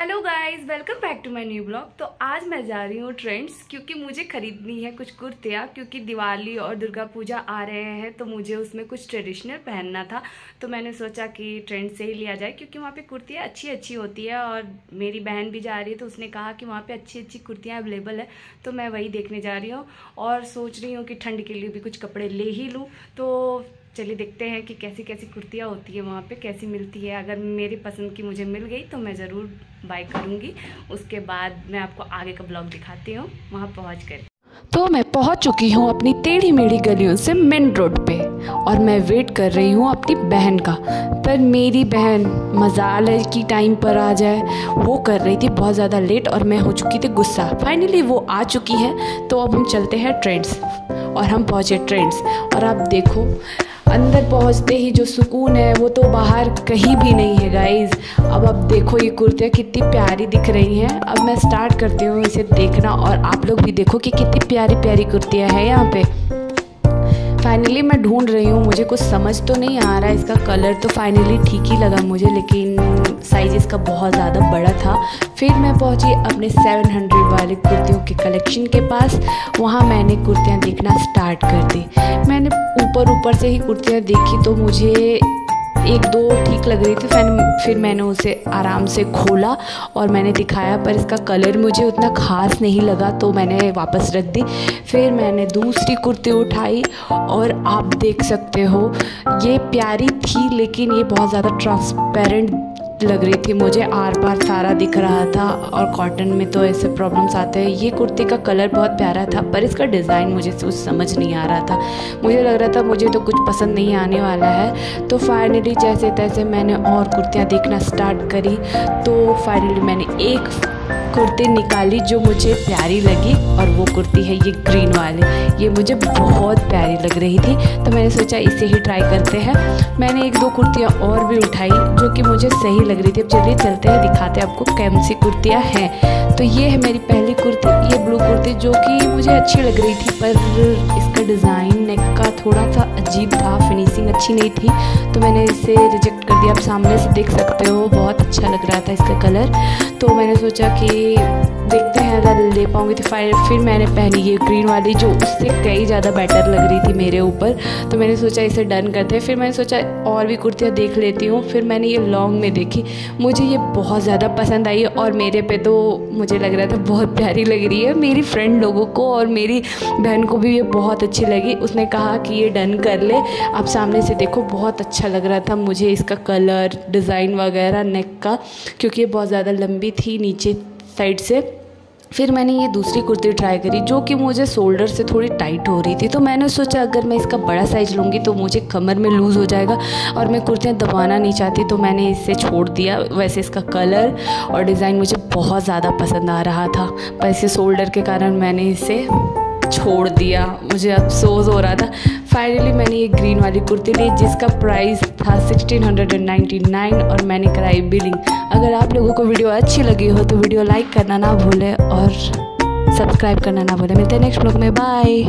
Hello guys welcome back to my new blog तो आज मैं जा रही हूँ ट्रेंड्स क्योंकि मुझे ख़रीदनी है कुछ कुर्तियाँ क्योंकि दिवाली और दुर्गा पूजा आ रहे हैं तो मुझे उसमें कुछ ट्रेडिशनल पहनना था। तो मैंने सोचा कि ट्रेंड से ही लिया जाए क्योंकि वहाँ पे कुर्तियाँ अच्छी अच्छी होती है और मेरी बहन भी जा रही है तो उसने कहा कि वहाँ पर अच्छी अच्छी कुर्तियाँ अवेलेबल है तो मैं वही देखने जा रही हूँ। और सोच रही हूँ कि ठंड के लिए भी कुछ कपड़े ले ही लूँ। तो चलिए देखते हैं कि कैसी कैसी कुर्तियाँ होती है वहाँ पे, कैसी मिलती है। अगर मेरी पसंद की मुझे मिल गई तो मैं ज़रूर बाय करूँगी। उसके बाद मैं आपको आगे का ब्लॉग दिखाती हूँ। वहाँ पहुँच कर। तो मैं पहुँच चुकी हूँ अपनी टेढ़ी मेढ़ी गलियों से मेन रोड पे और मैं वेट कर रही हूँ अपनी बहन का। पर मेरी बहन मजाल कि टाइम पर आ जाए। वो कर रही थी बहुत ज़्यादा लेट और मैं हो चुकी थी गुस्सा। फाइनली वो आ चुकी है। तो अब हम चलते हैं ट्रेंड्स और हम पहुँचे ट्रेंड्स और आप देखो अंदर पहुँचते ही जो सुकून है, वो तो बाहर कहीं भी नहीं है गाइज़ अब अब देखो ये कुर्तियाँ कितनी प्यारी दिख रही हैं. अब मैं स्टार्ट करती हूँ इसे देखना और आप लोग भी देखो कि कितनी प्यारी प्यारी कुर्तियाँ हैं यहाँ पे. फाइनली मैं ढूंढ रही हूँ, मुझे कुछ समझ तो नहीं आ रहा इसका कलर तो फाइनली ठीक ही लगा मुझे, लेकिन साइज़ इसका बहुत ज़्यादा बड़ा था. फिर मैं पहुँची अपने 700 वाले कुर्तियों के कलेक्शन के पास. वहाँ मैंने कुर्तियाँ देखना स्टार्ट कर दी. मैंने ऊपर ऊपर से ही कुर्तियाँ देखी तो मुझे एक दो ठीक लग रही थी फिर फिर मैंने उसे आराम से खोला और मैंने दिखाया, पर इसका कलर मुझे उतना ख़ास नहीं लगा तो मैंने वापस रख दी। फिर मैंने दूसरी कुर्ती उठाई और आप देख सकते हो, ये प्यारी थी, लेकिन ये बहुत ज़्यादा ट्रांसपेरेंट लग रही थी, मुझे आर पार सारा दिख रहा था और कॉटन में तो ऐसे प्रॉब्लम्स आते हैं। ये कुर्ती का कलर बहुत प्यारा था, पर इसका डिज़ाइन मुझे कुछ समझ नहीं आ रहा था। मुझे लग रहा था, मुझे तो कुछ पसंद नहीं आने वाला है। तो फाइनली जैसे तैसे मैंने और कुर्तियाँ देखना स्टार्ट करी। तो फाइनली मैंने एक कुर्ती निकाली जो मुझे प्यारी लगी और वो कुर्ती है ये ग्रीन वाली। ये मुझे बहुत प्यारी लग रही थी तो मैंने सोचा इसे ही ट्राई करते हैं। मैंने एक दो कुर्तियाँ और भी उठाई जो कि मुझे सही लग रही थी। अब चलिए चलते हैं, दिखाते हैं आपको कैम सी कुर्तियाँ हैं। तो ये है मेरी पहली कुर्ती, ये ब्लू कुर्ती जो कि मुझे अच्छी लग रही थी, पर इसका डिज़ाइन नेक का थोड़ा सा अजीब था फिनिशिंग अच्छी नहीं थी। तो मैंने इसे रिजेक्ट कर दिया। आप सामने से देख सकते हो, बहुत अच्छा लग रहा था इसका कलर तो मैंने सोचा कि देखते हैं अगर ले पाऊँगी तो फिर फिर मैंने पहनी ये ग्रीन वाली जो उससे कई ज़्यादा बेटर लग रही थी मेरे ऊपर। तो मैंने सोचा इसे डन करते हैं। फिर मैंने सोचा और भी कुर्तियाँ देख लेती हूँ। फिर मैंने ये लॉन्ग में देखी। मुझे ये बहुत ज़्यादा पसंद आई और मेरे पे तो मुझे लग रहा था बहुत प्यारी लग रही है। मेरी फ्रेंड लोगों को और मेरी बहन को भी ये बहुत अच्छी लगी। उसने कहा कि ये डन कर ले। आप सामने से देखो, बहुत अच्छा लग रहा था मुझे इसका कलर डिज़ाइन वगैरह नेक का, क्योंकि ये बहुत ज़्यादा लंबी थी, नीचे साइड से। फिर मैंने ये दूसरी कुर्ती ट्राई करी, जो कि मुझे शोल्डर से थोड़ी टाइट हो रही थी। तो मैंने सोचा, अगर मैं इसका बड़ा साइज़ लूँगी तो मुझे कमर में लूज़ हो जाएगा और मैं कुर्तियाँ दबाना नहीं चाहती तो मैंने इसे छोड़ दिया। वैसे इसका कलर और डिज़ाइन मुझे बहुत ज़्यादा पसंद आ रहा था वैसे शोल्डर के कारण मैंने इसे छोड़ दिया। मुझे अफसोस हो रहा था। फाइनली मैंने ये ग्रीन वाली कुर्ती ली, जिसका प्राइस था sixteen hundred and ninety nine और मैंने कराई बिलिंग अगर आप लोगों को वीडियो अच्छी लगी हो तो वीडियो लाइक करना ना भूलें और सब्सक्राइब करना ना भूलें। मिलते हैं नेक्स्ट ब्लॉग में। बाय